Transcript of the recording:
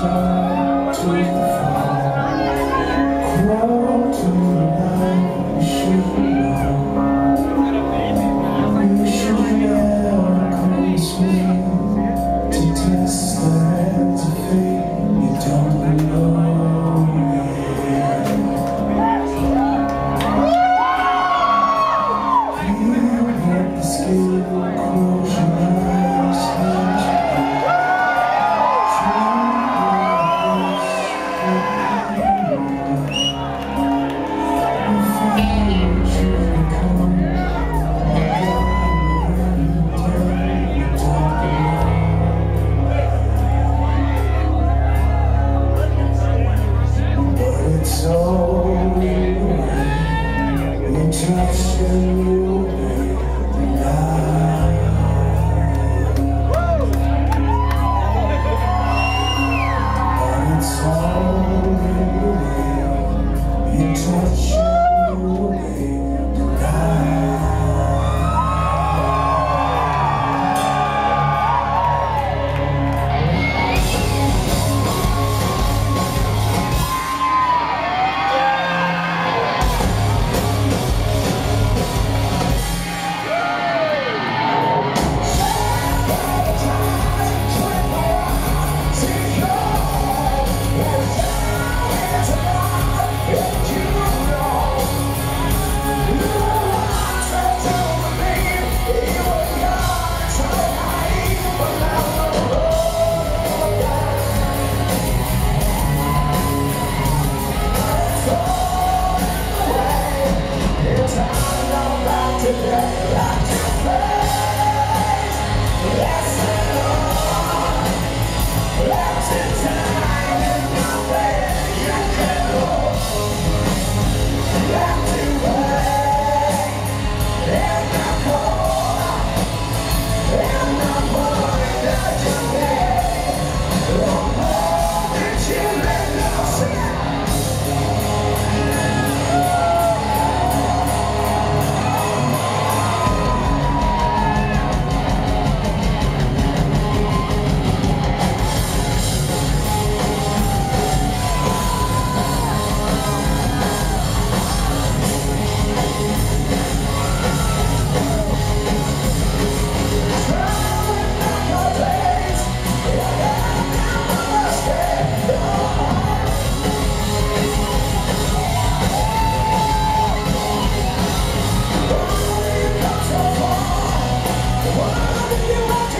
time to wait for Let you